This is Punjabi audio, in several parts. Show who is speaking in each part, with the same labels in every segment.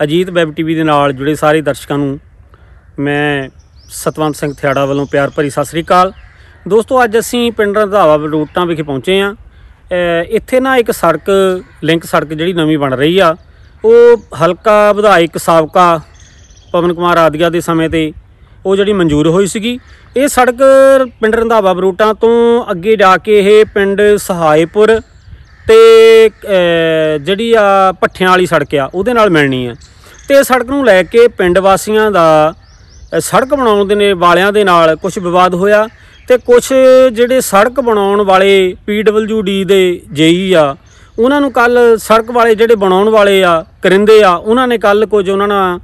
Speaker 1: ਅਜੀਤ ਵੈਬ ਟੀਵੀ ਦੇ ਨਾਲ ਜੁੜੇ ਸਾਰੇ ਦਰਸ਼ਕਾਂ ਨੂੰ ਮੈਂ ਸਤਵੰਤ ਸਿੰਘ ਥਿਆੜਾ ਵੱਲੋਂ ਪਿਆਰ ਭਰੀ ਸਤਿ ਸ੍ਰੀ ਅਕਾਲ। ਦੋਸਤੋ, ਅੱਜ ਅਸੀਂ ਪਿੰਡ ਰੰਧਾਵਾ ਰੋਟਾਂ ਵਿਖੇ ਪਹੁੰਚੇ ਆ ਇੱਥੇ ਨਾ ਇੱਕ ਸੜਕ, ਲਿੰਕ ਸੜਕ ਜਿਹੜੀ ਨਵੀਂ ਬਣ ਰਹੀ ਆ। ਉਹ ਹਲਕਾ ਵਿਧਾਇਕ ਸਾਬਕਾ ਪਵਨ ਕੁਮਾਰ ਆਦਿਆ ਦੇ ਸਮੇਂ ਤੇ ਉਹ ਜਿਹੜੀ ਮਨਜ਼ੂਰ ਹੋਈ ਸੀਗੀ। ਇਹ ਸੜਕ ਪਿੰਡ ਰੰਧਾਵਾ ਬਰੂਟਾਂ ਤੋਂ ਅੱਗੇ ਜਾ ਕੇ ਇਹ ਪਿੰਡ ਸਹਾਇਪੁਰ ਤੇ ਜਿਹੜੀ ਆ ਪੱਠਿਆਂ ਵਾਲੀ ਸੜਕ ਆ, ਉਹਦੇ ਨਾਲ ਮਿਲਣੀ ਆ। ਤੇ ਸੜਕ ਨੂੰ ਲੈ ਕੇ ਪਿੰਡ ਵਾਸੀਆਂ ਦਾ ਸੜਕ ਬਣਾਉਣ ਦੇ ਨੇ, ਵਾਲਿਆਂ ਦੇ ਨਾਲ ਕੁਝ ਵਿਵਾਦ ਹੋਇਆ ਤੇ ਕੁਝ ਜਿਹੜੇ ਸੜਕ ਬਣਾਉਣ ਵਾਲੇ ਪੀਡਬਲਯੂਡੀ ਦੇ ਜੇਈ ਆ, ਉਹਨਾਂ ਨੂੰ ਕੱਲ ਸੜਕ ਵਾਲੇ ਜਿਹੜੇ ਬਣਾਉਣ ਵਾਲੇ ਆ, ਕਰਿੰਦੇ ਆ, ਉਹਨਾਂ ਨੇ ਕੱਲ ਕੁਝ ਉਹਨਾਂ ਨਾਲ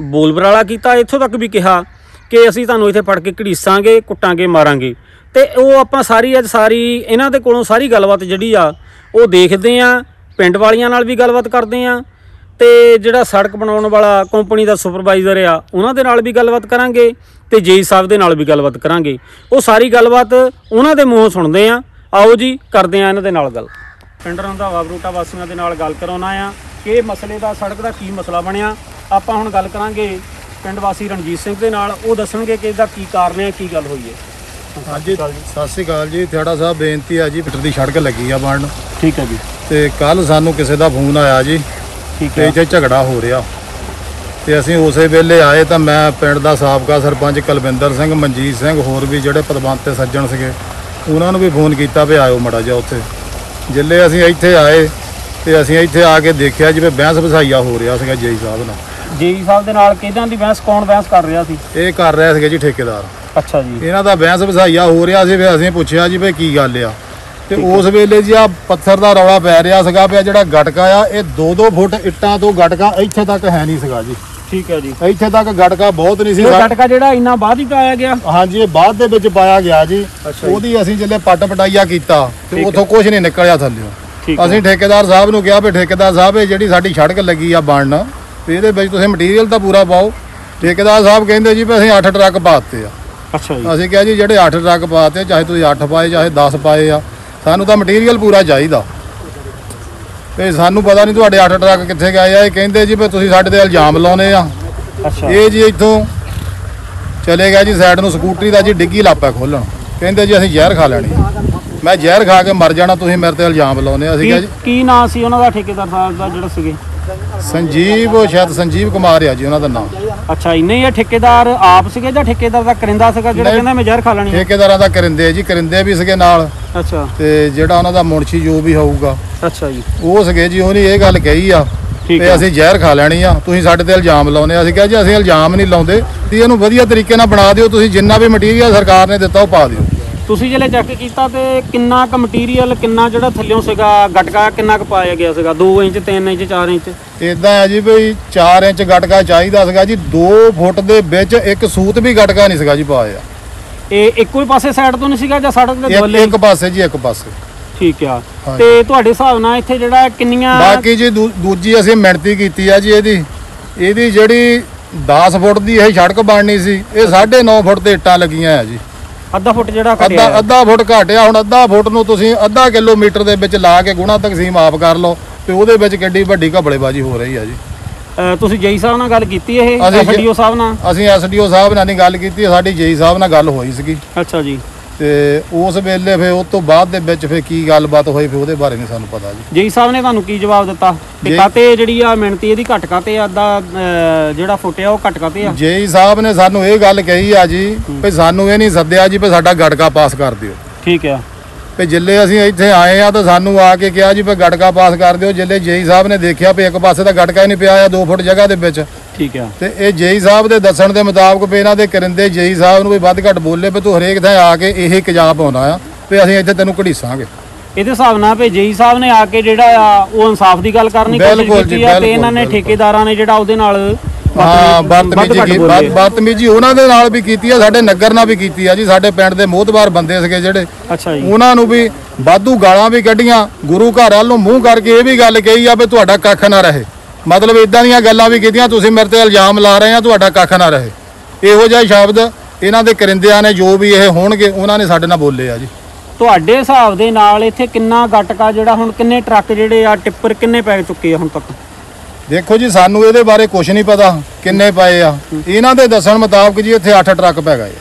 Speaker 1: ਬੋਲ ਬਰਾਲਾ ਕੀਤਾ। ਇੱਥੋਂ ਤੱਕ ਵੀ ਕਿਹਾ ਕਿ ਅਸੀਂ ਤੁਹਾਨੂੰ ਇੱਥੇ ਫੜ ਕੇ ਘੜੀਸਾਂਗੇ, ਕੁੱਟਾਂਗੇ, ਮਾਰਾਂਗੇ। ਤੇ ਉਹ ਆਪਾਂ ਸਾਰੀ ਅੱਜ ਸਾਰੀ ਇਹਨਾਂ ਦੇ ਕੋਲੋਂ ਸਾਰੀ ਗੱਲਬਾਤ ਜਿਹੜੀ ਆ, ਉਹ ਦੇਖਦੇ ਆ, ਪਿੰਡ ਵਾਲੀਆਂ ਨਾਲ ਵੀ ਗੱਲਬਾਤ ਕਰਦੇ ਆ, ਤੇ ਜਿਹੜਾ ਸੜਕ ਬਣਾਉਣ ਵਾਲਾ ਕੰਪਨੀ ਦਾ ਸੁਪਰਵਾਈਜ਼ਰ ਆ, ਉਹਨਾਂ ਦੇ ਨਾਲ ਵੀ ਗੱਲਬਾਤ ਕਰਾਂਗੇ ਤੇ ਜੇਈ ਸਾਹਿਬ ਦੇ ਨਾਲ ਵੀ ਗੱਲਬਾਤ ਕਰਾਂਗੇ। ਉਹ ਸਾਰੀ ਗੱਲਬਾਤ ਉਹਨਾਂ ਦੇ ਮੂੰਹੋਂ ਸੁਣਦੇ ਆ। ਆਓ ਜੀ, ਕਰਦੇ ਆ ਇਹਨਾਂ ਦੇ ਨਾਲ ਗੱਲ। ਪਿੰਡ ਰੰਧਾਵਾ ਬਰੂਟਾ ਵਾਸੀਆਂ ਦੇ ਨਾਲ ਗੱਲ ਕਰਾਉਣਾ ਆ ਕਿ ਮਸਲੇ ਦਾ, ਸੜਕ ਦਾ ਕੀ ਮਸਲਾ ਬਣਿਆ? ਆਪਾਂ ਹੁਣ ਗੱਲ ਕਰਾਂਗੇ ਪਿੰਡ ਵਾਸੀ ਰਣਜੀਤ ਸਿੰਘ ਦੇ ਨਾਲ, ਉਹ ਦੱਸਣਗੇ ਕਿ ਇਹਦਾ ਕੀ ਕਾਰਨ ਹੈ ਕੀ ਗੱਲ ਹੋਈ ਹੈ।
Speaker 2: ਹਾਂਜੀ ਸਤਿ ਸ਼੍ਰੀ ਅਕਾਲ ਜੀ। ਥਿਆੜਾ ਸਾਹਿਬ ਬੇਨਤੀ ਆ ਜੀ ਪਿੱਟਰ ਦੀ ਸੜਕ ਲੱਗੀ ਆ ਬਣਨ।
Speaker 1: ਠੀਕ ਹੈ ਜੀ।
Speaker 2: ਤੇ ਕੱਲ ਸਾਨੂੰ ਕਿਸੇ ਦਾ ਫੋਨ ਆਇਆ ਜੀ
Speaker 1: ਠੀਕ
Speaker 2: ਤੇ ਇੱਥੇ ਝਗੜਾ ਹੋ ਰਿਹਾ। ਤੇ ਅਸੀਂ ਉਸੇ ਵੇਲੇ ਆਏ ਤਾਂ ਮੈਂ ਪਿੰਡ ਦਾ ਸਾਬਕਾ ਸਰਪੰਚ ਕੁਲਵਿੰਦਰ ਸਿੰਘ ਮਨਜੀਤ ਸਿੰਘ ਹੋਰ ਵੀ ਜਿਹੜੇ ਪਦਵੰਤ ਤੇ ਸੱਜਣ ਸੀਗੇ ਉਹਨਾਂ ਨੂੰ ਵੀ ਫੋਨ ਕੀਤਾ ਵੀ ਆਇਓ ਮੜਾ ਜਾ ਉੱਥੇ। ਜਿੱਲੇ ਅਸੀਂ ਇੱਥੇ ਆਏ ਤੇ ਅਸੀਂ ਇੱਥੇ ਆ ਕੇ ਦੇਖਿਆ ਜਿਵੇਂ ਬਹਿਸ ਵਸਾਈਆ ਹੋ ਰਿਹਾ ਸੀਗਾ ਜੇਈ ਸਾਹਿਬ ਨਾਲ।
Speaker 1: ਜੇਈ ਸਾਹਿਬ ਦੇ ਨਾਲ ਕਿਹਦਾਂ ਦੀ ਬਹਿਸ ਕੌਣ ਬਹਿਸ ਕਰ ਰਿਹਾ ਸੀ?
Speaker 2: ਇਹ ਕਰ ਰਿਹਾ ਸੀਗਾ ਜੀ ਠੇਕੇਦਾਰ।
Speaker 1: ਅੱਛਾ ਜੀ।
Speaker 2: ਇਹਨਾਂ ਦਾ ਬਹਿਸ ਵਸਾਈਆ ਹੋ ਰਿਹਾ ਸੀ ਫਿਰ ਅਸੀਂ ਪੁੱਛਿਆ ਜੀ ਵੀ ਕੀ ਗੱਲ ਆ। ਤੇ ਉਸ ਵੇਲੇ ਜੀ ਆ ਪੱਥਰ ਦਾ ਰੌਲਾ ਪੈ ਰਿਹਾ ਸੀਗਾ ਆਹ ਜਿਹੜਾ ਗਟਕਾ ਆ ਇਹ 2-2 ਫੁੱਟ ਇੱਟਾਂ ਤੋਂ ਗਟਕਾ ਇੱਥੇ ਤੱਕ ਹੈ ਨਹੀਂ ਸੀਗਾ ਜੀ।
Speaker 1: ਠੀਕ ਹੈ ਜੀ।
Speaker 2: ਇੱਥੇ ਤੱਕ ਗਟਕਾ ਬਹੁਤ ਨਹੀਂ ਸੀ
Speaker 1: ਇਹ ਗਟਕਾ ਜਿਹੜਾ ਇੰਨਾ ਬਾਅਦ ਹੀ ਪਾਇਆ ਗਿਆ?
Speaker 2: ਹਾਂਜੀ ਇਹ ਬਾਅਦ ਦੇ ਵਿੱਚ ਪਾਇਆ ਗਿਆ ਜੀ। ਉਹਦੀ ਅਸੀਂ ਜਿੱਲੇ ਪੱਟ ਪਟਾਈਆ ਕੀਤਾ ਤੇ ਉਥੋਂ ਕੁਝ ਨਹੀਂ ਨਿਕਲਿਆ
Speaker 1: ਹੈ
Speaker 2: ਅਸੀਂ ਠੇਕੇਦਾਰ ਸਾਹਿਬ ਨੂੰ ਕਿਹਾ ਵੀ ਠੇਕੇਦਾਰ ਸਾਹਿਬ ਇਹ ਜਿਹੜੀ ਸਾਡੀ ਸੜਕ ਲੱਗੀ ਆ ਬਣਨ ਤੇ ਇਹਦੇ ਵਿੱਚ ਤੁਸੀਂ ਮਟੀਰੀਅਲ ਤਾਂ ਪੂਰਾ ਪਾਓ। ਠੇਕੇਦਾਰ ਸਾਹਿਬ ਕਹਿੰਦੇ ਜੀ ਵੀ ਅਸੀਂ 8 ਟਰੱਕ ਪਾਤੇ ਆ।
Speaker 1: ਅੱਛਾ ਜੀ।
Speaker 2: ਅਸੀਂ ਕਿਹਾ ਜੀ ਜਿਹੜੇ 8 ਟਰੱਕ ਪਾਤੇ ਚਾਹੇ ਤੁਸੀਂ 8 ਪਾਏ ਚਾਹੇ 10 ਪਾਏ ਆ ਸਾਨੂੰ ਤਾਂ ਮਟੀਰੀਅਲ ਪੂਰਾ ਚਾਹੀਦਾ। ਤੇ ਸਾਨੂੰ ਪਤਾ ਨਹੀਂ ਤੁਹਾਡੇ 8 ਟਰੱਕ ਕਿੱਥੇ ਗਏ ਆ। ਇਹ ਕਹਿੰਦੇ ਜੀ ਵੀ ਤੁਸੀਂ ਸਾਡੇ ਤੇ ਇਲਜ਼ਾਮ ਲਾਉਨੇ ਆ।
Speaker 1: ਅੱਛਾ।
Speaker 2: ਇਹ ਜੀ ਇੱਥੋਂ ਚਲੇ ਗਿਆ ਜੀ ਸਾਈਡ ਨੂੰ ਸਕੂਟਰੀ ਦਾ ਜੀ ਡਿੱਗੀ ਲਾਪਾ ਖੋਲਣ। ਕਹਿੰਦੇ ਜੀ ਅਸੀਂ ਜ਼ਹਿਰ ਖਾ ਲੈਣੀ। ਮੈਂ ਜ਼ਹਿਰ ਖਾ ਕੇ ਮਰ ਜਾਣਾ ਤੁਸੀਂ ਮੇਰੇ ਤੇ ਇਲਜ਼ਾਮ ਲਾਉਨੇ ਆ। ਅਸੀਂ ਕਿਹਾ ਜੀ
Speaker 1: ਕੀ ਨਾਂ ਸੀ ਉਹਨਾਂ ਦਾ ਠੇਕੇਦਾਰ ਸਾਹਿਬ ਦਾ ਜਿਹੜਾ ਸੀਗੇ?
Speaker 2: ਸੰਜੀਵ ਸ਼ਾਇਦ ਸੰਜੀਵ ਕੁਮਾਰ ਆ ਜੀ ਉਹਨਾਂ ਦਾ ਨਾਮ।
Speaker 1: ਅੱਛਾ ਇੰਨੇ ਹੀ ਆ ਠੇਕੇਦਾਰ? ਆਪ ਸੀਗੇ ਜਾਂ ਠੇਕੇਦਾਰ ਦਾ ਕਰਿੰਦਾ ਸੀਗਾ ਜਿਹੜਾ। ਕਹਿੰਦਾ ਮੈਂ ਜ਼ਹਿਰ ਖਾ ਲੈਣੀ ਹੈ?
Speaker 2: ਠੇਕੇਦਾਰਾਂ ਦਾ ਕਰਿੰਦੇ ਜੀ ਕਰਿੰਦੇ ਵੀ ਸੀਗੇ ਨਾਲ।
Speaker 1: ਅੱਛਾ।
Speaker 2: ਤੇ ਜਿਹੜਾ ਉਹਨਾਂ ਦਾ ਮੁਨਸ਼ੀ ਜੋ ਵੀ ਹੋਊਗਾ
Speaker 1: ਅੱਛਾ ਜੀ।
Speaker 2: ਉਹ ਸੀਗੇ ਜੀ ਉਹਨੇ ਇਹ ਗੱਲ ਕਹੀ ਆ ਤੇ ਅਸੀਂ ਜ਼ਹਿਰ ਖਾ ਲੈਣੀ ਆ ਤੁਸੀਂ ਸਾਡੇ ਤੇ ਇਲਜ਼ਾਮ ਲਾਉਨੇ ਆ। ਅਸੀਂ ਕਿਹਾ ਜੀ ਅਸੀਂ ਇਲਜ਼ਾਮ ਨਹੀਂ ਲਾਉਂਦੇ ਤੇ ਇਹਨੂੰ ਵਧੀਆ ਤਰੀਕੇ ਨਾਲ ਬਣਾ ਦਿਓ ਤੁਸੀਂ ਜਿੰਨਾ ਵੀ ਮਟੀਰੀਅਲ ਸਰਕਾਰ ਨੇ ਦਿੱਤਾ ਉਹ ਪਾ ਦਿਓ।
Speaker 1: ਤੁਸੀਂ ਜਿਹੜੇ ਚੈੱਕ ਕੀਤਾ ਤੇ ਕਿੰਨਾ ਕੁ ਮਟੀਰੀਅਲ ਕਿੰਨਾ ਜਿਹੜਾ ਥੱਲਿਓਂ ਸੀਗਾ ਗਟਕਾ ਕਿੰਨਾ ਕੁ ਪਾਇਆ ਗਿਆ ਸੀਗਾ? 2 ਇੰਚ 3 ਇੰਚ 4 ਇੰਚ?
Speaker 2: ਇਦਾਂ ਆ ਜੀ ਬਈ 4 ਇੰਚ ਗਟਕਾ ਚਾਹੀਦਾ ਸੀਗਾ ਜੀ। 2 ਫੁੱਟ ਦੇ ਵਿੱਚ ਇੱਕ ਸੂਤ ਵੀ ਗਟਕਾ ਨਹੀਂ ਸੀਗਾ ਜੀ ਪਾਇਆ।
Speaker 1: ਇਹ ਇੱਕੋ ਹੀ ਪਾਸੇ ਸਾਈਡ ਤੋਂ ਨਹੀਂ ਸੀਗਾ ਜਾਂ ਸੜਕ ਦੇ ਦੋਲੇ
Speaker 2: ਇੱਕ ਪਾਸੇ ਜੀ ਇੱਕ ਪਾਸੇ।
Speaker 1: ਠੀਕ ਆ। ਤੇ ਤੁਹਾਡੇ ਹਿਸਾਬ ਨਾਲ ਇੱਥੇ ਜਿਹੜਾ ਕਿੰਨੀਆਂ
Speaker 2: ਬਾਕੀ ਜੀ ਦੂਜੀ ਅਸੀਂ ਮਿਹਨਤੀ ਕੀਤੀ ਆ ਜੀ ਇਹਦੀ। ਇਹਦੀ ਜਿਹੜੀ 10 ਫੁੱਟ ਦੀ ਇਹ ਸੜਕ ਬਣਨੀ ਸੀ ਇਹ 9.5 ਫੁੱਟ ਤੇ ਇੱਟਾਂ ਲੱਗੀਆਂ ਆ ਜੀ।
Speaker 1: ਅੱਧਾ ਫੁੱਟ ਜਿਹੜਾ ਘਟਿਆ
Speaker 2: ਅੱਧਾ ਫੁੱਟ ਘਟਿਆ ਹੁਣ ਅੱਧਾ ਫੁੱਟ ਨੂੰ ਤੁਸੀਂ ਅੱਧਾ ਕਿਲੋਮੀਟਰ ਦੇ ਵਿੱਚ ਲਾ ਕੇ ਗੁਣਾ ਤਕਸੀਮ ਆਪ ਕਰ ਲਓ ਤੇ ਉਹਦੇ ਵਿੱਚ ਕਿੱਡੀ ਵੱਡੀ ਘਬਲੇਬਾਜ਼ੀ ਹੋ ਰਹੀ ਆ ਜੀ।
Speaker 1: ਤੁਸੀਂ ਜੇਈ ਸਾਹਿਬ ਨਾਲ ਗੱਲ ਕੀਤੀ ਇਹ ਐਸਡੀਓ ਸਾਹਿਬ ਨਾਲ?
Speaker 2: ਅਸੀਂ ਐਸਡੀਓ ਸਾਹਿਬ ਨਾਲ ਨਹੀਂ ਗੱਲ ਕੀਤੀ ਸਾਡੀ ਜੇਈ ਸਾਹਿਬ ਨਾਲ ਗੱਲ ਹੋਈ ਸੀਗੀ।
Speaker 1: ਅੱਛਾ ਜੀ।
Speaker 2: ਤੇ ਉਸ ਵੇਲੇ ਫਿਰ ਉਸ ਤੋਂ ਬਾਅਦ ਦੇ ਵਿੱਚ ਫਿਰ ਕੀ ਗੱਲਬਾਤ ਹੋਈ ਫਿਰ ਉਹਦੇ ਬਾਰੇ ਨਹੀਂ ਸਾਨੂੰ ਪਤਾ ਜੀ।
Speaker 1: ਜੇਈ ਸਾਹਿਬ ਨੇ ਤੁਹਾਨੂੰ ਕੀ ਜਵਾਬ ਦਿੱਤਾ? ਤੇ
Speaker 2: ਜੇਈ-
Speaker 1: ਕਾਤੇ ਜਿਹੜੀ ਆ ਮਿਣਤੀ ਇਹਦੀ ਘਟ ਕਾਤੇ ਆ? ਅ, ਜਿਹੜਾ ਫੁੱਟਿਆ ਉਹ ਘਟ ਕਾਤੇ ਆ?
Speaker 2: ਜੇਈ ਸਾਹਿਬ ਨੇ ਸਾਨੂੰ ਇਹ ਗੱਲ ਕਹੀ ਆ ਜੀ ਵੀ ਸਾਨੂੰ ਇਹ ਨਹੀਂ ਸੱਦਿਆ ਜੀ ਵੀ ਸਾਡਾ ਗੜਕਾ ਪਾਸ ਕਰ ਦਿਓ।
Speaker 1: ਠੀਕ ਆ।
Speaker 2: ਵੀ ਜਿੱਲੇ ਅਸੀਂ ਇੱਥੇ ਆਏ ਆ ਤਾਂ ਸਾਨੂੰ ਆ ਕੇ ਕਿਹਾ ਜੀ ਵੀ ਗੜਕਾ ਪਾਸ ਕਰ ਦਿਓ। ਜਿੱਲੇ ਜੇਈ ਸਾਹਿਬ ਨੇ ਦੇਖਿਆ ਵੀ ਇੱਕ ਪਾਸੇ ਤਾਂ ਗੜਕਾ ਹੀ ਨਹੀਂ ਪਿਆ ਆ 2 ਫੁੱਟ ਜਗ੍ਹਾ ਦੇ ਵਿੱਚ।
Speaker 1: ਠੀਕ ਆ।
Speaker 2: ਤੇ ਇਹ ਜੇਈ ਸਾਹਿਬ ਦੇ ਦੱਸਣ ਦੇ ਮੁਤਾਬਕ ਵੀ ਇਹਨਾਂ ਦੇ ਕਰਿੰਦੇ ਜੇਈ ਸਾਹਿਬ ਨੂੰ ਵੀ ਵੱਧ ਘੱਟ ਬੋਲੇ ਵੀ ਤੂੰ ਹਰੇਕ ਥਾਂ ਆ ਕੇ ਇਹ ਕਿਜਾਬ ਪਾਉਣਾ ਆ ਵੀ ਅਸੀਂ ਇੱਥੇ ਤੈਨੂੰ ਘੜੀਸਾਂਗੇ।
Speaker 1: ਇਹਦੇ ਹਿਸਾਬ ਨਾਲ ਵੀ ਜੇਈ ਸਾਹਿਬ ਨੇ ਆ ਕੇ ਜਿਹੜਾ ਆ ਉਹ ਇਨਸਾਫ ਦੀ ਗੱਲ ਕਰਨ ਕੋਸ਼ਿਸ਼ ਕੀਤੀ ਆ ਤੇ ਇਹਨਾਂ ਨੇ। ਠੇਕੇਦਾਰਾਂ ਨੇ ਜਿਹੜਾ ਉਹਦੇ ਨਾਲ
Speaker 2: ਹਾਂ ਬਦਤਮੀਜੀ ਕੀ। ਬਦ- ਬਦਤਮੀਜੀ ਉਹਨਾਂ ਦੇ ਨਾਲ ਵੀ ਕੀਤੀ ਆ ਸਾਡੇ ਨਗਰ ਨਾਲ ਵੀ ਕੀਤੀ ਆ ਜੀ ਸਾਡੇ ਪਿੰਡ ਦੇ ਮੋਹਤਬਾਰ ਬੰਦੇ ਸੀਗੇ ਜਿਹੜੇ।
Speaker 1: ਅੱਛਾ ਜੀ।
Speaker 2: ਉਹਨਾਂ ਨੂੰ ਵੀ ਬਾਧੂ ਗਾਲਾਂ ਵੀ ਕੱਢੀਆਂ ਗੁਰੂ ਘਰ ਵੱਲ ਨੂੰ ਮੂੰਹ ਕਰਕੇ ਇਹ ਵੀ ਗੱਲ ਕਹੀ ਆ ਵੀ ਤੁਹਾਡਾ ਕੱਖ ਨਾ ਰਹੇ। ਮਤਲਬ ਇਦਾਂ ਦੀਆਂ ਗੱਲਾਂ ਵੀ ਕੀਤੀਆਂ ਤੁਸੀਂ ਮੇਰੇ ਤੇ ਇਲਜ਼ਾਮ ਲਾ ਰਹੇ ਆ ਤੁਹਾਡਾ ਕੱਖ ਨਾ ਰਹੇ। ਇਹੋ ਜਿਹਾ ਸ਼ਬਦ ਇਹਨਾਂ ਦੇ ਕਰਿੰਦਿਆਂ ਨੇ ਜੋ ਵੀ ਇਹ ਹੋਣਗੇ ਉਹਨਾਂ ਨੇ ਸਾਡੇ ਨਾਲ ਬੋਲੇ ਆ ਜੀ।
Speaker 1: ਤੁਹਾਡੇ ਹਿਸਾਬ ਦੇ ਨਾਲ ਇੱਥੇ ਕਿੰਨਾ ਗਟਕਾ ਜਿਹੜਾ ਹੁਣ ਕਿੰਨੇ ਟਰੱਕ ਜਿਹੜੇ ਆ ਟਿੱਪਰ ਕਿੰਨੇ ਪੈ ਚੁੱਕੇ ਆ ਹੁਣ ਤੱਕ?
Speaker 2: ਦੇਖੋ ਜੀ ਸਾਨੂੰ ਇਹਦੇ ਬਾਰੇ ਕੁਝ ਨਹੀਂ ਪਤਾ ਕਿੰਨੇ ਪਏ ਆ। ਇਹਨਾਂ ਦੇ ਦੱਸਣ ਮੁਤਾਬਕ ਜੀ ਇੱਥੇ 8 ਟਰੱਕ ਪੈ ਗਏ।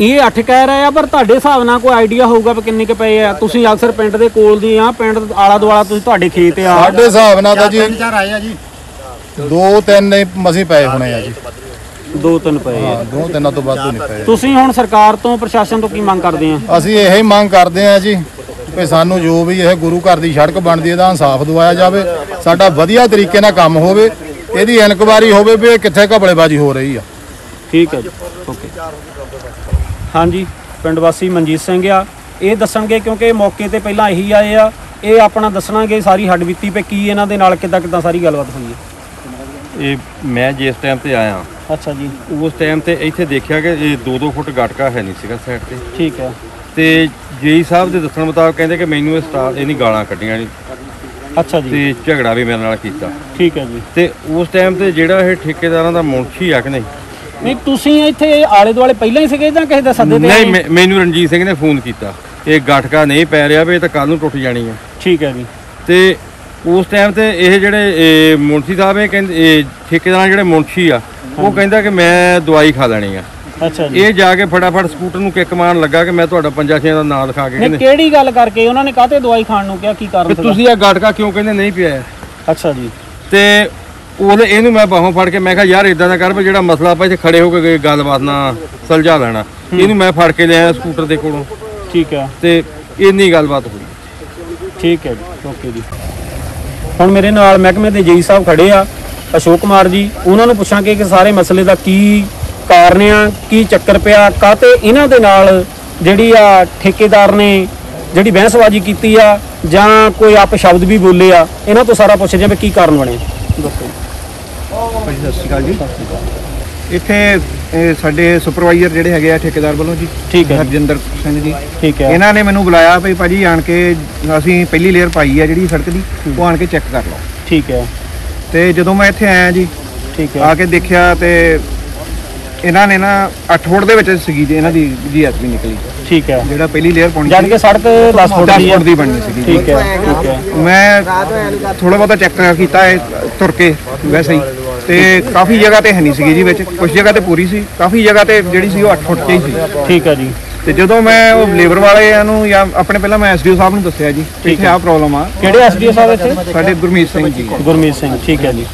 Speaker 1: ਇਹ 8 ਕਹਿ ਰਹੇ ਆ ਪਰ ਤੁਹਾਡੇ ਹਿਸਾਬ ਨਾਲ ਕੋਈ ਆਈਡੀਆ ਹੋਊਗਾ ਵੀ ਕਿੰਨੇ ਕ ਪਏ ਆ? ਤੁਸੀਂ ਅਕਸਰ ਪਿੰਡ ਦੇ ਕੋਲ ਦੀ ਆ ਪਿੰਡ ਆਲਾ ਦੁਆਲਾ ਤੁਸੀਂ ਤੁਹਾਡੇ ਖੇਤ ਆ।
Speaker 2: ਸਾਡੇ ਹਿਸਾਬ ਨਾਲ ਤਾਂ ਜੀ
Speaker 3: ਚਾਰ ਆਏ ਆ ਜੀ।
Speaker 2: ਦੋ ਤਿੰਨ ਮਸੀਂ ਪਏ ਹੋਣੇ ਆ ਜੀ।
Speaker 1: ਦੋ ਤਿੰਨ ਪਏ ਆ।
Speaker 2: ਹਾਂ ਦੋ ਤਿੰਨਾਂ ਤੋਂ ਵੱਧ ਨਹੀਂ ਪਏ।
Speaker 1: ਤੁਸੀਂ ਹੁਣ ਸਰਕਾਰ ਤੋਂ ਪ੍ਰਸ਼ਾਸਨ ਤੋਂ ਕੀ ਮੰਗ ਕਰਦੇ ਆ?
Speaker 2: ਅਸੀਂ ਇਹ ਹੀ ਮੰਗ ਕਰਦੇ ਆ ਜੀ ਕਿ ਸਾਨੂੰ ਜੋ ਵੀ ਇਹ ਗੁਰੂ ਘਰ ਦੀ ਸੜਕ ਬਣਦੀ ਇਹਦਾ ਇਨਸਾਫ ਦਿਵਾਇਆ ਜਾਵੇ ਸਾਡਾ ਵਧੀਆ ਤਰੀਕੇ ਨਾਲ ਕੰਮ ਹੋਵੇ ਇਹਦੀ ਇਨਕੁਆਰੀ ਹੋਵੇ ਵੀ ਇਹ ਕਿੱਥੇ ਘਬਲੇਬਾਜ਼ੀ ਹੋ ਰਹੀ ਆ।
Speaker 1: ਠੀਕ ਹੈ ਜੀ। ਓਕੇ। ਹਾਂਜੀ ਪਿੰਡ ਵਾਸੀ ਮਨਜੀਤ ਸਿੰਘ ਆ। ਇਹ ਦੱਸਣਗੇ ਕਿਉਂਕਿ ਇਹ ਮੌਕੇ ਤੇ ਪਹਿਲਾਂ ਇਹੀ ਆਏ ਆ। ਇਹ ਆਪਣਾ ਦੱਸਣਗੇ ਸਾਰੀ ਹੱਡਬੀਤੀ ਪੇ ਕੀ ਇਹਨਾਂ ਦੇ ਨਾਲ ਕਿੱਦਾਂ ਕਿੱਦਾਂ ਸਾਰੀ ਗੱਲਬਾਤ ਹੋਈ ਹੈ?
Speaker 4: ਇਹ ਮੈਂ ਜਿਸ ਟਾਈਮ ਤੇ ਆਇਆ
Speaker 1: ਅੱਛਾ ਜੀ।
Speaker 4: ਉਸ ਟਾਈਮ ਤੇ ਇੱਥੇ ਦੇਖਿਆ ਕਿ ਇਹ 2-2 ਫੁੱਟ ਗਟਕਾ ਹੈ ਨਹੀਂ ਸੀਗਾ ਸਾਈਡ ਤੇ।
Speaker 1: ਠੀਕ ਹੈ।
Speaker 4: ਤੇ ਜੇਈ ਸਾਹਿਬ ਦੇ ਦੱਸਣ ਮੁਤਾਬਕ ਕਹਿੰਦੇ ਕਿ ਮੈਨੂੰ ਇਹ ਸਟਾਫ ਇਹਨੀ ਗਾਲਾਂ ਕੱਢੀਆਂ ਨਹੀਂ
Speaker 1: ਅੱਛਾ ਜੀ।
Speaker 4: ਤੇ ਝਗੜਾ ਵੀ ਮੇਰੇ ਨਾਲ ਕੀਤਾ।
Speaker 1: ਠੀਕ ਹੈ ਜੀ।
Speaker 4: ਤੇ ਉਸ ਟਾਈਮ ਤੇ ਜਿਹੜਾ ਇਹ ਠੇਕੇਦਾਰਾਂ ਦਾ ਮੁਨਸ਼ੀ ਆ ਕਿ ਨਹੀਂ?
Speaker 1: ਨਹੀਂ ਤੁਸੀਂ ਇੱਥੇ ਆਲੇ ਦੁਆਲੇ ਪਹਿਲਾਂ ਹੀ ਸੀਗੇ ਜਾਂ ਕਿਸੇ ਦੇ ਸੱਦੇ ਤੇ
Speaker 4: ਨਹੀਂ? ਮੈਂ- ਮੈਨੂੰ ਰਣਜੀਤ ਸਿੰਘ ਨੇ ਫੋਨ ਕੀਤਾ। ਇਹ ਗਟਕਾ ਨਹੀਂ ਪੈ ਰਿਹਾ ਵੀ ਇਹ ਤਾਂ ਕੱਲ ਨੂੰ ਟੁੱਟ ਜਾਣੀ ਆ
Speaker 1: ਠੀਕ ਹੈ ਜੀ।
Speaker 4: ਤੇ ਉਸ ਟਾਈਮ ਤੇ ਇਹ ਜਿਹੜੇ ਇਹ ਮੁਨਸ਼ੀ ਸਾਹਿਬ ਇਹ ਕਹਿੰਦੇ ਇਹ ਠੇਕੇਦਾਰਾਂ ਜਿਹੜੇ ਮੁਨਸ਼ੀ ਆ ਉਹ ਕਹਿੰਦਾ ਕਿ ਮੈਂ ਦਵਾਈ ਖਾ ਲੈਣੀ ਆ।
Speaker 1: ਅੱਛਾ ਜੀ।
Speaker 4: ਇਹ ਜਾ ਕੇ ਫਟਾਫਟ ਸਕੂਟਰ ਨੂੰ ਕਿੱਕ ਮਾਰਨ ਲੱਗਾ ਕਿ ਮੈਂ ਤੁਹਾਡਾ ਪੰਜਾ ਛੇ ਦਾ ਨਾਂ ਲਿਖਾ ਕੇ ਕਹਿੰਦੇ
Speaker 1: ਕਿਹੜੀ ਗੱਲ ਕਰਕੇ ਉਹਨਾਂ ਨੇ ਕਾਹਤੇ ਦਵਾਈ ਖਾਣ ਨੂੰ ਕਿਹਾ ਕੀ ਕਾਰਨ ਸੀਗਾ?
Speaker 4: ਤੁਸੀਂ ਇਹ ਗਟਕਾ ਕਿਉਂ ਕਹਿੰਦੇ ਨਹੀਂ ਪਿਆ? ਹੈ?
Speaker 1: ਅੱਛਾ ਜੀ।
Speaker 4: ਤੇ ਉਹਨੇ ਇਹਨੂੰ ਮੈਂ ਬਾਹੋਂ ਫੜ ਕੇ ਮੈਂ ਕਿਹਾ ਯਾਰ ਇਦਾਂ ਦਾ ਕਰ ਵੀ ਜਿਹੜਾ ਮਸਲਾ ਆਪਾਂ ਇੱਥੇ ਖੜੇ ਹੋ ਕੇ ਗੱਲਬਾਤ ਨਾਲ ਸੁਲਝਾ ਲੈਣਾ। ਇਹਨੂੰ ਮੈਂ ਫੜ ਕੇ ਲਿਆਇਆ ਸਕੂਟਰ ਦੇ ਕੋਲੋਂ।
Speaker 1: ਠੀਕ ਹੈ।
Speaker 4: ਤੇ ਇੰਨੀ ਗੱਲਬਾਤ ਹੋਈ।
Speaker 1: ਠੀਕ ਹੈ ਜੀ ਓਕੇ ਜੀ। ਹੁਣ ਮੇਰੇ ਨਾਲ ਮਹਿਕਮੇ ਦੇ ਜੇਈ ਸਾਹਿਬ ਖੜੇ ਆ। ਅਸ਼ੋਕ ਕੁਮਾਰ ਜੀ ਉਹਨਾਂ ਨੂੰ ਪੁੱਛਾਂਗੇ ਕਿ ਸਾਰੇ ਮਸਲੇ ਦਾ ਕੀ ਕਾਰਨ ਆ ਕੀ ਚੱਕਰ ਪਿਆ ਕਾਤੇ ਇਹਨਾਂ ਦੇ ਨਾਲ ਜਿਹੜੀ ਆ ਠੇਕੇਦਾਰ ਨੇ ਜਿਹੜੀ ਬਹਿਸਬਾਜ਼ੀ ਕੀਤੀ ਆ ਜਾਂ ਕੋਈ ਆਪ ਸ਼ਬਦ ਵੀ ਬੋਲੇ ਆ ਇਹਨਾਂ ਤੋਂ ਸਾਰਾ ਪੁੱਛ ਜਾਵੇ ਕੀ ਕਾਰਨ ਬਣੇ। ਦੱਸੋ।
Speaker 3: ਭਾਜੀ ਸਤਿ ਸ਼੍ਰੀ ਅਕਾਲ ਜੀ। ਇੱਥੇ ਸਾਡੇ ਸੁਪਰਵਾਈਜ਼ਰ ਜਿਹੜੇ ਹੈਗੇ ਆ ਠੇਕੇਦਾਰ ਵੱਲੋਂ ਜੀ
Speaker 1: ਠੀਕ ਹੈ।
Speaker 3: ਹਰਜਿੰਦਰ ਸਿੰਘ ਜੀ।
Speaker 1: ਠੀਕ ਹੈ।
Speaker 3: ਇਹਨਾਂ ਨੇ ਮੈਨੂੰ ਬੁਲਾਇਆ ਵੀ ਭਾਜੀ ਆਣ ਕੇ ਅਸੀਂ ਪਹਿਲੀ ਲੇਅਰ ਪਾਈ ਆ ਜਿਹੜੀ ਸੜਕ ਦੀ ਉਹ ਆਣ ਕੇ ਚੈੱਕ ਕਰ ਲਓ।
Speaker 1: ਠੀਕ ਹੈ।
Speaker 3: ਤੇ ਜਦੋਂ ਮੈਂ ਇੱਥੇ ਆਇਆ ਜੀ
Speaker 1: ਠੀਕ
Speaker 3: ਆ
Speaker 1: ਹੈ
Speaker 3: ਕੇ ਦੇਖਿਆ ਤੇ ਇਹਨਾਂ ਨੇ ਨਾ 8 ਫੁੱਟ ਦੇ ਵਿੱਚ ਸੀਗੀ ਜੀ ਇਹਨਾਂ ਦੀ ਜੀਐਸਪੀ ਨਿਕਲੀ।
Speaker 1: ਠੀਕ ਹੈ।
Speaker 3: ਜਿਹੜਾ ਪਹਿਲੀ ਲੇਅਰ ਪਾਉਣੀ
Speaker 1: ਜਦ ਕਿ ਸੜਕ 10 ਫੁੱਟ
Speaker 3: 10
Speaker 1: ਦੀ
Speaker 3: ਫੁੱਟ
Speaker 1: ਹੈ
Speaker 3: ਦੀ ਬਣਨੀ ਸੀਗੀ।
Speaker 1: ਠੀਕ ਹੈ ਠੀਕ ਹੈ।
Speaker 3: ਮੈਂ ਥੋੜਾ ਬਹੁਤਾ ਚੈੱਕ ਕੀਤਾ ਹੈ ਤੁਰ ਕੇ ਵੈਸੇ ਹੀ। ਤੇ ਕਾਫੀ ਜਗ੍ਹਾ ਤੇ ਹੈ ਨਹੀਂ ਸੀਗੀ ਜੀ ਵਿੱਚ। ਕੁਝ ਜਗ੍ਹਾ ਤੇ ਪੂਰੀ ਸੀ ਕਾਫੀ ਜਗ੍ਹਾ ਤੇ ਜਿਹੜੀ ਸੀ ਉਹ 8 ਫੁੱਟ 'ਚ ਹੀ ਸੀ।
Speaker 1: ਠੀਕ ਹੈ ਜੀ।
Speaker 3: ਤੇ ਜਦੋਂ ਮੈਂ ਉਹ ਲੇਬਰ ਵਾਲਿਆਂ ਨੂੰ ਜਾਂ ਆਪਣੇ ਪਹਿਲਾਂ ਮੈਂ ਐਸਡੀਓ ਸਾਹਿਬ ਨੂੰ ਦੱਸਿਆ ਜੀ ਕਿ ਇੱਥੇ ਆਹ ਪ੍ਰੋਬਲਮ ਆ।
Speaker 1: ਕਿਹੜੇ ਐਸਡੀਓ ਸਾਹਿਬ ਇੱਥੇ?
Speaker 3: ਸਾਡੇ ਗੁਰਮੀਤ ਸਿੰਘ ਜੀ।
Speaker 1: ਗੁਰਮੀਤ ਸਿੰਘ ਠੀਕ ਹੈ ਜੀ।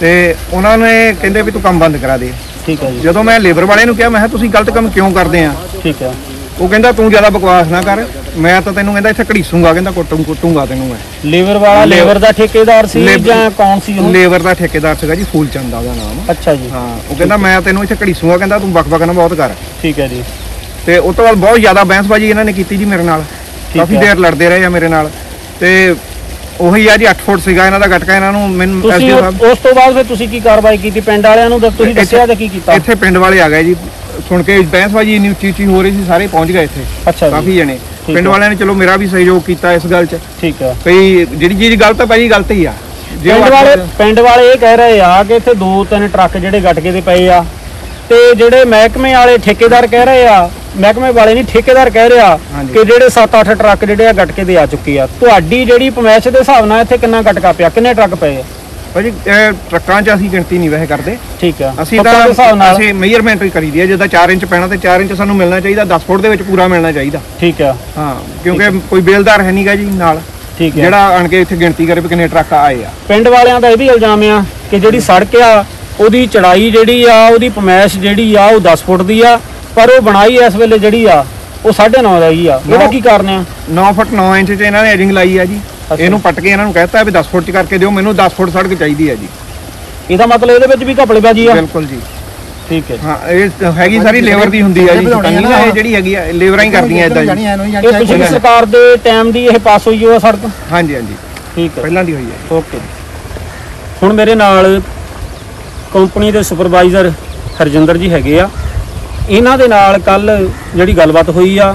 Speaker 3: ਤੇ ਉਹਨਾਂ ਨੇ ਕਹਿੰਦੇ ਵੀ ਤੂੰ ਕੰਮ ਬੰਦ ਕਰਾ ਦੇ।
Speaker 1: ਠੀਕ ਹੈ ਜੀ।
Speaker 3: ਜਦੋਂ ਮੈਂ ਲੇਬਰ ਵਾਲਿਆਂ ਨੂੰ ਕਿਹਾ ਮੈਂ ਕਿਹਾ ਤੁਸੀਂ ਗਲਤ ਕੰਮ ਕਿਉਂ ਕਰਦੇ ਆ?
Speaker 1: ਠੀਕ ਹੈ।
Speaker 3: ਉਹ ਕਹਿੰਦਾ ਤੂੰ ਜ਼ਿਆਦਾ ਬਕਵਾਸ ਨਾ ਕਰ। ਮੈਂ ਤਾਂ ਤੈਨੂੰ ਕਹਿੰਦਾ ਇੱਥੇ ਘੜੀਸੂੰਗਾ ਕਹਿੰਦਾ ਕੁੱਟੂ ਕੁੱਟੂੰਗਾ ਤੈਨੂੰ ਮੈਂ।
Speaker 1: ਲੇਬਰ ਵਾਲਾ ਲੇਬਰ ਦਾ ਠੇਕੇਦਾਰ ਸੀ ਜਾਂ ਕੌਣ ਸੀ ਉਹ?
Speaker 3: ਲੇਬਰ ਦਾ ਠੇਕੇਦਾਰ ਸੀਗਾ ਜੀ ਫੂਲਚੰਦ ਦਾ ਉਹਦਾ ਨਾਮ।
Speaker 1: ਅੱਛਾ ਜੀ।
Speaker 3: ਹਾਂ ਉਹ ਕਹਿੰਦਾ ਮੈਂ ਤੈਨੂੰ ਇੱਥੇ ਘੜੀਸੂੰਗਾ ਕਹਿੰਦਾ ਤੂੰ ਬਕ ਬਕ ਨਾ ਬਹੁਤ ਕਰ।
Speaker 1: ਠੀਕ ਹੈ ਜੀ।
Speaker 3: ਤੇ ਉਸ ਤੋਂ ਬਾਅਦ ਬਹੁਤ ਜ਼ਿਆਦਾ ਬਹਿਸਬਾਜ਼ੀ ਇਹਨਾਂ ਨੇ ਕੀਤੀ ਜੀ ਮੇਰੇ ਨਾਲ। ਕਾਫੀ। ਦੇਰ ਲੜਦੇ ਰਹੇ ਆ ਮੇਰੇ ਨਾਲ। ਤੇ ਉਹੀ ਆ ਜੀ 8 ਫੁੱਟ ਸੀਗਾ ਇਹਨਾਂ ਦਾ ਗਟਕਾ ਇਹਨਾਂ ਨੂੰ ਮੈਨੂੰ
Speaker 1: ਤੁਸੀਂ
Speaker 3: ਐਸਡੀਓ
Speaker 1: ਉਹ-
Speaker 3: ਸਾਹਿਬ
Speaker 1: ਉਸ ਤੋਂ ਬਾਅਦ ਫਿਰ ਤੁਸੀਂ ਕੀ ਕਾਰਵਾਈ ਕੀਤੀ? ਪਿੰਡ ਵਾਲਿਆਂ ਨੂੰ ਦੱਸ- ਤੁਸੀਂ ਦੱਸਿਆ ਤੇ ਕੀ ਕੀਤਾ?
Speaker 3: ਇੱਥੇ ਪਿੰਡ ਵਾਲੇ ਆ ਗਏ ਜੀ। ਸੁਣ ਕੇ ਬਹਿਸਬਾਜ਼ੀ ਇੰਨੀ ਉੱਚੀ ਉੱਚੀ ਹੋ ਰਹੀ ਸੀ ਸਾਰੇ ਪਹੁੰਚ ਗਏ ਇੱਥੇ।
Speaker 1: ਅੱਛਾ ਜੀ।
Speaker 3: ਕਾਫੀ ਜਣੇ।
Speaker 1: ਠੀਕ
Speaker 3: ਪਿੰਡ। ਵਾਲਿਆਂ ਨੇ ਚਲੋ ਮੇਰਾ ਵੀ ਸਹਿਯੋਗ ਕੀਤਾ ਇਸ ਗੱਲ 'ਚ।
Speaker 1: ਠੀਕ ਹੈ।
Speaker 3: ਭਈ ਜਿਹੜੀ ਚੀਜ਼ ਗਲਤ ਹੈ ਭਾਈ ਗਲਤ ਹੀ ਆ। ਜੇ ਉਹ
Speaker 1: ਪਿੰਡ ਵਾਲੇ ਪਿੰਡ ਵਾਲੇ ਇਹ ਕਹਿ ਰਹੇ ਆ ਕਿ ਇੱਥੇ ਦੋ ਤਿੰਨ ਟਰੱਕ ਜਿਹੜੇ ਗਟਕੇ ਦੇ ਪਏ ਆ। ਤੇ ਜਿਹੜੇ ਮਹਿਕਮੇ ਵਾਲੇ ਠੇਕੇਦਾਰ ਕਹਿ ਰਹੇ ਆ ਮਹਿਕਮੇ ਵਾਲੇ ਨਹੀਂ ਠੇਕੇਦਾਰ ਕਹਿ ਰਿਹਾ
Speaker 3: ਹਾਂਜੀ।
Speaker 1: ਕਿ ਜਿਹੜੇ 7-8 ਟਰੱਕ ਜਿਹੜੇ ਆ ਗਟਕੇ ਦੇ ਆ ਚੁੱਕੇ ਆ। ਤੁਹਾਡੀ ਜਿਹੜੀ ਪਮੈਸ਼ ਦੇ ਹਿਸਾਬ ਨਾਲ ਇੱਥੇ ਕਿੰਨਾ ਗਟਕਾ ਪਿਆ? ਕਿੰਨੇ ਟਰੱਕ ਪਏ ਆ?
Speaker 3: ਭਾਜੀ ਇਹ ਟਰੱਕਾਂ 'ਚ ਅਸੀਂ ਗਿਣਤੀ ਨਹੀਂ ਵੈਸੇ ਕਰਦੇ।
Speaker 1: ਠੀਕ ਆ।
Speaker 3: ਅਸੀਂ ਤਾਂ
Speaker 1: ਦੇ ਹਿਸਾਬ ਨਾਲ?
Speaker 3: ਅਸੀਂ ਮੇਜਰਮੈਂਟ ਹੀ ਕਰੀਦੀ ਹੈ ਜਿੱਦਾਂ 4 ਇੰਚ ਪੈਣਾ ਤੇ 4 ਇੰਚ ਸਾਨੂੰ ਮਿਲਣਾ ਚਾਹੀਦਾ 10 ਫੁੱਟ ਦੇ ਵਿੱਚ ਪੂਰਾ ਮਿਲਣਾ ਚਾਹੀਦਾ।
Speaker 1: ਠੀਕ ਆ।
Speaker 3: ਹਾਂ ਕਿਉਂਕਿ ਕੋਈ ਬੇਲਦਾਰ ਹੈ ਨਹੀਂਗਾ ਜੀ ਨਾਲ।
Speaker 1: ਠੀਕ ਹੈ
Speaker 3: ਜਿਹੜਾ ਆਣ ਕੇ ਇੱਥੇ ਗਿਣਤੀ ਕਰੇ ਵੀ ਕਿੰਨੇ ਟਰੱਕ ਆਏ ਆ।
Speaker 1: ਪਿੰਡ ਵਾਲਿਆਂ ਦਾ ਇਹ ਵੀ ਇਲਜ਼ਾਮ ਆ ਕਿ ਜਿਹੜੀ ਸੜਕ ਆ ਉਹਦੀ ਚੜਾਈ ਜਿਹੜੀ ਆ ਉਹਦੀ ਪਮੈਸ਼ ਜਿਹੜੀ ਆ ਉਹ 10 ਫੁੱਟ ਦੀ ਆ। ਪਰ ਉਹ ਬਣਾਈ ਇਸ ਵੇਲੇ ਜਿਹੜੀ ਆ ਉਹ 9.5 ਦਾ ਹੀ ਆ। ਇਹਦਾ ਕੀ ਕਾਰਨ ਆ?
Speaker 3: 9 ਫੁੱਟ 9 ਇੰਚ 'ਚ ਇਹਨਾਂ ਨੇ ਐਜਿੰਗ ਲਾਈ ਆ ਜੀ। ਇਹਨੂੰ ਪੱਟ ਕੇ ਇਹਨਾਂ ਨੂੰ ਕਹਿਤਾ ਵੀ 10 ਫੁੱਟ 'ਚ ਕਰਕੇ ਦਿਓ ਮੈਨੂੰ 10 ਫੁੱਟ ਸੜਕ ਚਾਹੀਦੀ ਹੈ ਜੀ।
Speaker 1: ਇਹਦਾ ਮਤਲਬ ਇਹਦੇ ਵਿੱਚ ਵੀ ਘਪਲੇਬਾਜ਼ੀ ਆ?
Speaker 3: ਬਿਲਕੁਲ ਜੀ।
Speaker 1: ਠੀਕ ਹੈ।
Speaker 3: ਹਾਂ ਇਹ ਹੈਗੀ ਸਾਰੀ ਲੇਬਰ ਦੀ ਹੁੰਦੀ ਆ ਜੀ ਕੰਨੀ ਨਾ ਇਹ ਜਿਹੜੀ ਹੈਗੀ ਆ ਲੇਬਰਾਂ ਹੀ ਕਰਦੀਆਂ ਇਦਾਂ ਜੀ
Speaker 1: ਇਹ ਪਿਛਲੀ ਸਰਕਾਰ ਦੇ ਟਾਈਮ ਦੀ ਇਹ ਪਾਸ ਹੋਈ ਉਹ ਸੜਕ?
Speaker 3: ਹਾਂਜੀ ਹਾਂਜੀ।
Speaker 1: ਠੀਕ ਹੈ।
Speaker 3: ਪਹਿਲਾਂ ਦੀ ਹੋਈ ਹੈ
Speaker 1: ਓਕੇ ਹੁਣ ਮੇਰੇ ਨਾਲ ਕੰਪਨੀ ਦੇ ਸੁਪਰਵਾਈਜ਼ਰ ਹਰਜਿੰਦਰ ਜੀ ਹੈਗੇ ਆ। ਇਹਨਾਂ ਦੇ ਨਾਲ ਕੱਲ ਜਿਹੜੀ ਗੱਲਬਾਤ ਹੋਈ ਆ,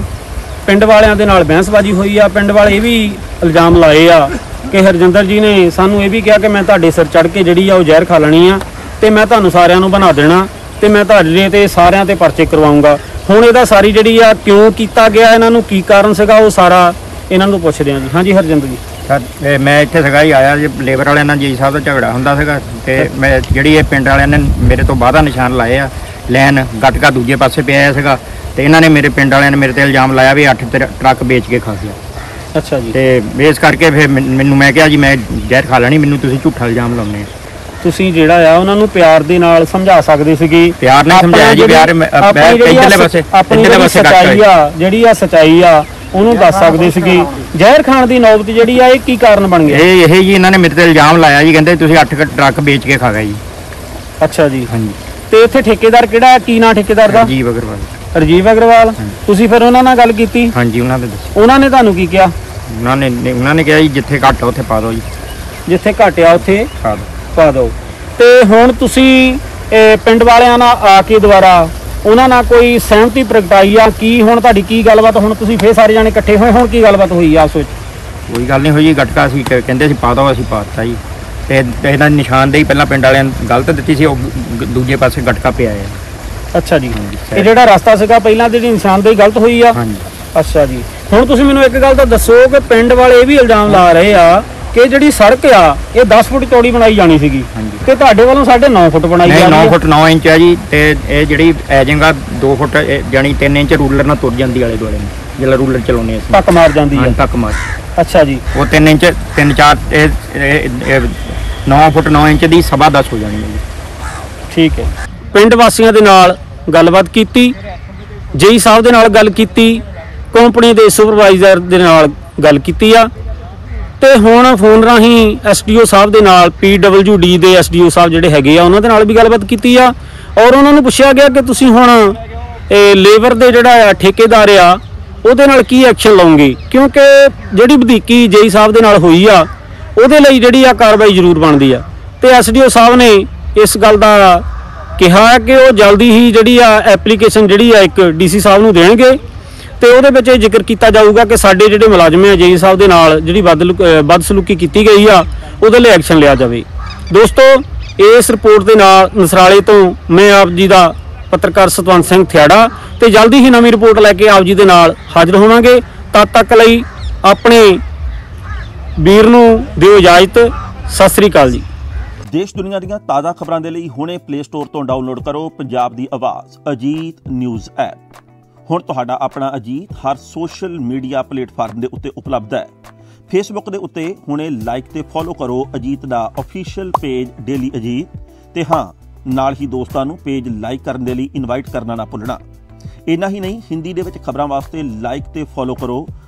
Speaker 1: ਪਿੰਡ ਵਾਲਿਆਂ ਦੇ ਨਾਲ ਬਹਿਸਬਾਜ਼ੀ ਹੋਈ ਆ, ਪਿੰਡ ਵਾਲੇ ਇਹ ਵੀ ਇਲਜ਼ਾਮ ਲਾਏ ਆ ਕਿ ਹਰਜਿੰਦਰ ਜੀ ਨੇ ਸਾਨੂੰ ਇਹ ਵੀ ਕਿਹਾ ਕਿ ਮੈਂ ਤੁਹਾਡੇ ਸਿਰ ਚੜ ਕੇ ਜਿਹੜੀ ਆ ਉਹ ਜ਼ਹਿਰ ਖਾ ਲੈਣੀ ਆ ਤੇ ਮੈਂ ਤੁਹਾਨੂੰ ਸਾਰਿਆਂ ਨੂੰ ਬਣਾ ਦੇਣਾ ਤੇ ਮੈਂ ਤੁਹਾਡੇ ਤੇ ਸਾਰਿਆਂ ਤੇ ਪਰਚੇ ਕਰਵਾਉਂਗਾ। ਹੁਣ ਇਹਦਾ ਸਾਰੀ ਜਿਹੜੀ ਆ ਕਿਉਂ ਕੀਤਾ ਗਿਆ, ਇਹਨਾਂ ਨੂੰ ਕੀ ਕਾਰਨ ਸੀਗਾ, ਉਹ ਸਾਰਾ ਇਹਨਾਂ ਨੂੰ ਪੁੱਛਦੇ ਆ ਜੀ। ਹਾਂਜੀ ਹਰਜਿੰਦਰ ਜੀ।
Speaker 5: ਸਰ, ਇਹ ਮੈਂ ਇੱਥੇ ਸੀਗਾ ਹੀ ਆਇਆ ਜੀ, ਲੇਬਰ ਵਾਲਿਆਂ ਨਾਲ ਜੀ ਸਾਹਿਬ ਦਾ ਝਗੜਾ ਹੁੰਦਾ ਸੀਗਾ ਤੇ ਮੈਂ ਜਿਹੜੀ ਇਹ ਪਿੰਡ ਵਾਲਿਆਂ ਨੇ ਮੇਰੇ ਤੋਂ ਵਾਧਾ ਨਿਸ਼ਾਨ ਲਾਏ ਆ ਲੈਨ ਗਟਕਾ ਦੂਜੇ ਪਾਸੇ ਪਿਆ ਸੀਗਾ ਤੇ ਇਹਨਾਂ ਨੇ ਮੇਰੇ ਪਿੰਡ ਵਾਲਿਆਂ ਨੇ ਮੇਰੇ ਤੇ ਇਲਜ਼ਾਮ ਲਾਇਆ ਵੀ 8 ਟਰੱਕ ਵੇਚ ਕੇ ਖਾ ਗਿਆ
Speaker 1: ਅੱਛਾ ਜੀ।
Speaker 5: ਤੇ ਇਸ ਕਰਕੇ ਫਿਰ ਮੈਨ- ਮੈਂ ਕਿਹਾ ਜੀ ਮੈਂ ਜ਼ਹਿਰ ਖਾ ਲੈਣੀ ਮੈਨੂੰ ਤੁਸੀਂ ਝੂਠਾ ਇਲਜ਼ਾਮ ਲਾਉਂਦੇ ਆ
Speaker 1: ਤੁਸੀਂ ਜਿਹੜਾ ਆ ਉਹਨਾਂ ਨੂੰ ਪਿਆਰ ਦੇ ਨਾਲ ਸਮਝਾ ਸਕਦੇ ਸੀਗੇ।
Speaker 5: ਪਿਆਰ ਨਾਲ ਸਮਝਾਇਆ ਜੀ, ਪਿਆਰ ਮੈਂ-
Speaker 1: ਆ
Speaker 5: ਪਾਸੇ-
Speaker 1: ਜਿਹੜੀ
Speaker 5: ਪਾਸੇ
Speaker 1: ਸੱਚਾਈ ਆ ਜਿਹੜੀ ਆ ਸੱਚਾਈ ਆ ਉਹਨੂੰ ਦੱਸ ਸਕਦੇ ਸੀਗੇ। ਜ਼ਹਿਰ ਖਾਣ ਦੀ ਨੌਬਤ ਜਿਹੜੀ ਆ ਇਹ ਕੀ ਕਾਰਨ ਬਣ ਗਿਆ?
Speaker 5: ਇਹ ਇਹ ਜੀ ਇਹਨਾਂ ਨੇ ਮੇਰੇ ਤੇ ਇਲਜ਼ਾਮ ਲਾਇਆ ਜੀ ਕਹਿੰਦੇ ਤੁਸੀਂ 8 ਟਰੱਕ ਵੇਚ ਕੇ ਖਾ ਗਏ ਜੀ।
Speaker 1: ਅੱਛਾ ਜੀ।
Speaker 5: ਹਾਂਜੀ।
Speaker 1: ਤੇ ਇੱਥੇ ਠੇਕੇਦਾਰ ਕਿਹੜਾ ਕੀ ਨਾਂ ਠੇਕੇਦਾਰ ਦਾ?
Speaker 5: ਜੀ ਅਗਰਵਾਲ।
Speaker 1: ਰਜੀਵ ਅਗਰਵਾਲ। ਤੁਸੀਂ ਫਿਰ ਉਹਨਾਂ ਨਾਲ ਗੱਲ ਕੀਤੀ?
Speaker 5: ਹਾਂਜੀ ਉਹਨਾਂ ਦੇ ਦੱਸੋ
Speaker 1: ਉਹਨਾਂ ਨੇ ਤੁਹਾਨੂੰ ਕੀ ਕਿਹਾ?
Speaker 5: ਉਹਨਾਂ ਨੇ ਉਹਨਾਂ ਨੇ ਕਿਹਾ ਜੀ ਜਿੱਥੇ ਘੱਟ ਆ ਉੱਥੇ ਪਾ ਦਿਓ ਜੀ।
Speaker 1: ਜਿੱਥੇ ਘਟਿਆ ਉੱਥੇ
Speaker 5: ਪਾ ਦਿਓ।
Speaker 1: ਪਾ ਦਿਓ। ਤੇ ਹੁਣ ਤੁਸੀਂ ਇਹ, ਪਿੰਡ ਵਾਲਿਆਂ ਨਾਲ ਆ ਕੇ ਦੁਬਾਰਾ ਉਹਨਾਂ ਨਾਲ ਕੋਈ ਸਹਿਮਤੀ ਪ੍ਰਗਟਾਈ ਆ? ਕੀ ਹੁਣ ਤੁਹਾਡੀ ਕੀ ਗੱਲਬਾਤ? ਹੁਣ ਤੁਸੀਂ ਫੇਰ ਸਾਰੇ ਜਾਣੇ ਇਕੱਠੇ ਹੋਏ ਹੁਣ ਕੀ ਗੱਲਬਾਤ ਹੋਈ ਆ ਆਪਸ ਵਿੱਚ?
Speaker 5: ਕੋਈ ਗੱਲ ਨਹੀਂ ਹੋਈ ਜੀ ਗਟਕਾ ਸੀ ਕਹਿੰਦੇ ਸੀ ਪਾ ਦਿਓ ਅਸੀਂ ਪਾਤਾ ਜੀ। ਤੇ ਤੇ ਇਹਦਾ ਨਿਸ਼ਾਨਦੇਹੀ ਪਹਿਲਾਂ ਪਿੰਡ ਵਾਲਿਆਂ ਨੇ ਗਲਤ ਦਿੱਤੀ ਸੀ ਉਹ ਗ- ਦੂਜੇ ਪਾਸੇ ਗਟਕਾ ਪਿਆ ਹੈ।
Speaker 1: ਅੱਛਾ ਜੀ।
Speaker 5: ਹਾਂਜੀ,
Speaker 1: ਇਹ ਜਿਹੜਾ ਰਸਤਾ ਸੀਗਾ ਪਹਿਲਾਂ ਦੀ ਜਿਹੜੀ ਨਿਸ਼ਾਨਦੇਹੀ ਗਲਤ ਹੋਈ ਆ?
Speaker 5: ਹਾਂਜੀ।
Speaker 1: ਅੱਛਾ ਜੀ। ਹੁਣ ਤੁਸੀਂ ਮੈਨੂੰ ਇੱਕ ਗੱਲ ਤਾਂ ਦੱਸੋ ਕਿ ਪਿੰਡ ਵਾਲੇ ਇਹ ਵੀ ਇਲਜ਼ਾਮ ਲਾ ਰਹੇ ਆ ਕਿ ਜਿਹੜੀ ਸੜਕ ਆ ਇਹ 10 ਫੁੱਟ ਚੌੜੀ ਬਣਾਈ ਜਾਣੀ ਸੀਗੀ
Speaker 5: ਹਾਂਜੀ।
Speaker 1: ਤੇ ਤੁਹਾਡੇ ਵੱਲੋਂ ਸਾਡੇ 9 ਫੁੱਟ ਬਣਾਈ
Speaker 5: ਨਹੀਂ
Speaker 1: ਜਾ
Speaker 5: 9
Speaker 1: ਰਹੀ ਆ।
Speaker 5: ਫੁੱਟ 9 ਇੰਚ ਹੈ ਜੀ ਤੇ ਇਹ ਜਿਹੜੀ ਐਜਿੰਗ ਆ 2 ਫੁੱਟ ਇਹ ਜਾਣੀ 3 ਇੰਚ ਰੂਲਰ ਨਾਲ ਤੁਰ ਜਾਂਦੀ ਆਲੇ ਦੁਆਲੇ ਨੂੰ ਜਿਹੜਾ ਰੂਲਰ ਚਲਾਉਨੇ ਅਸੀਂ।
Speaker 1: ਧੱਕ ਮਾਰ ਜਾਂਦੀ
Speaker 5: ਹਾਂ
Speaker 1: ਆ
Speaker 5: ਤੱਕ ਮਾਰ।
Speaker 1: ਅੱਛਾ ਜੀ।
Speaker 5: ਉਹ 3 ਇੰਚ 3 4 9 ਫੁੱਟ 9 ਇੰਚ ਦੀ ਸਵਾ 10 ਹੋ ਜਾਣੀ ਹੈ ਜੀ।
Speaker 1: ਠੀਕ ਹੈ। ਪਿੰਡ ਵਾਸੀਆਂ ਦੇ ਨਾਲ ਗੱਲਬਾਤ ਕੀਤੀ, ਜੇਈ ਸਾਹਿਬ ਦੇ ਨਾਲ ਗੱਲ ਕੀਤੀ, ਕੰਪਨੀ ਦੇ ਸੁਪਰਵਾਈਜ਼ਰ ਦੇ ਨਾਲ ਗੱਲ ਕੀਤੀ ਆ। ਤੇ ਹੁਣ ਫੋਨ ਰਾਹੀਂ ਐਸਡੀਓ ਸਾਹਿਬ ਦੇ ਨਾਲ ਪੀਡਬਲਯੂਡੀ ਦੇ ਐਸਡੀਓ ਸਾਹਿਬ ਜਿਹੜੇ ਹੈਗੇ ਆ, ਉਹਨਾਂ ਦੇ ਨਾਲ ਵੀ ਗੱਲਬਾਤ ਕੀਤੀ ਆ। ਔਰ ਉਹਨਾਂ ਨੂੰ ਪੁੱਛਿਆ ਗਿਆ ਕਿ ਤੁਸੀਂ ਹੁਣ ਇਹ ਲੇਬਰ ਦੇ ਜਿਹੜਾ ਠੇਕੇਦਾਰ ਆ, ਉਹਦੇ ਨਾਲ ਕੀ ਐਕਸ਼ਨ ਲਓਗੇ? ਕਿਉਂਕਿ ਜਿਹੜੀ ਵਧੀਕੀ ਜੇਈ ਸਾਹਿਬ ਦੇ ਨਾਲ ਹੋਈ ਆ ਉਹਦੇ ਲਈ ਜਿਹੜੀ ਆ ਕਾਰਵਾਈ ਜ਼ਰੂਰ ਬਣਦੀ ਆ। ਤੇ ਐਸਡੀਓ ਸਾਹਿਬ ਨੇ ਇਸ ਗੱਲ ਦਾ ਕਿਹਾ ਹੈ ਕਿ ਉਹ ਜਲਦੀ ਹੀ ਜਿਹੜੀ ਆ ਐਪਲੀਕੇਸ਼ਨ ਜਿਹੜੀ ਆ ਇੱਕ ਡੀਸੀ ਸਾਹਿਬ ਨੂੰ ਦੇਣਗੇ ਤੇ ਉਹਦੇ ਵਿੱਚ ਇਹ ਜ਼ਿਕਰ ਕੀਤਾ ਜਾਊਗਾ ਕਿ ਸਾਡੇ ਜਿਹੜੇ ਮੁਲਾਜ਼ਮ ਆ ਜੇਈ ਸਾਹਿਬ ਦੇ ਨਾਲ ਜਿਹੜੀ ਬਦਸਲੂਕੀ ਕੀਤੀ ਗਈ ਆ, ਉਹਦੇ ਲਈ ਐਕਸ਼ਨ ਲਿਆ ਜਾਵੇ। ਦੋਸਤੋ, ਇਸ ਰਿਪੋਰਟ ਦੇ ਨਾਲ ਨਸਰਾਲੇ ਤੋਂ ਮੈਂ ਆਪ ਜੀ ਦਾ ਪੱਤਰਕਾਰ ਸਤਵੰਤ ਸਿੰਘ ਥਿਆੜਾ ਤੇ ਜਲਦੀ ਹੀ ਨਵੀਂ ਰਿਪੋਰਟ ਲੈ ਕੇ ਆਪ ਜੀ ਦੇ ਨਾਲ ਹਾਜ਼ਰ ਹੋਵਾਂਗੇ। ਤਦ ਤੱਕ ਲਈ ਆਪਣੇ ਵੀਰ ਨੂੰ ਦਿਓ ਇਜਾਜ਼ਤ। ਸਤਿ ਸ੍ਰੀ ਅਕਾਲ ਜੀ।
Speaker 6: ਦੇਸ਼ ਦੁਨੀਆ ਦੀਆਂ ਤਾਜ਼ਾ ਖਬਰਾਂ ਦੇ ਲਈ ਹੁਣੇ ਪਲੇ ਸਟੋਰ ਤੋਂ ਡਾਊਨਲੋਡ ਕਰੋ ਪੰਜਾਬ ਦੀ ਆਵਾਜ਼, ਅਜੀਤ ਨਿਊਜ਼ ਐਪ। ਹੁਣ ਤੁਹਾਡਾ ਆਪਣਾ ਅਜੀਤ ਹਰ ਸੋਸ਼ਲ ਮੀਡੀਆ ਪਲੇਟਫਾਰਮ ਦੇ ਉੱਤੇ ਉਪਲਬਧ ਹੈ। ਫੇਸਬੁੱਕ ਦੇ ਉੱਤੇ ਹੁਣੇ ਲਾਈਕ ਤੇ ਫੋਲੋ ਕਰੋ ਅਜੀਤ ਦਾ ਅਫੀਸ਼ੀਅਲ ਪੇਜ ਡੇਲੀ ਅਜੀਤ ਤੇ ਹਾਂ, ਨਾਲ ਹੀ ਦੋਸਤਾਂ ਨੂੰ ਪੇਜ ਲਾਈਕ ਕਰਨ ਦੇ ਲਈ ਇਨਵਾਈਟ ਕਰਨਾ ਨਾ ਭੁੱਲਣਾ। ਇੰਨਾ ਹੀ ਨਹੀਂ, ਹਿੰਦੀ ਦੇ ਵਿੱਚ ਖਬਰਾਂ ਵਾਸਤੇ ਲਾਈਕ ਤੇ ਫੋਲੋ ਕਰੋ